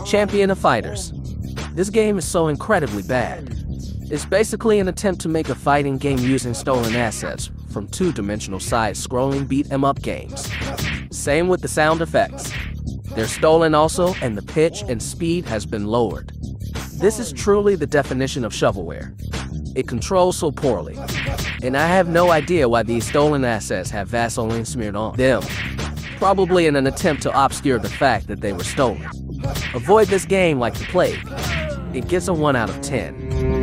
Champion of Fighters. This game is so incredibly bad. It's basically an attempt to make a fighting game using stolen assets from two-dimensional side-scrolling beat-em-up games. Same with the sound effects. They're stolen also, and the pitch and speed has been lowered. This is truly the definition of shovelware. It controls so poorly, and I have no idea why these stolen assets have Vaseline smeared on them. Probably in an attempt to obscure the fact that they were stolen. Avoid this game like the plague. It gets a 1 out of 10.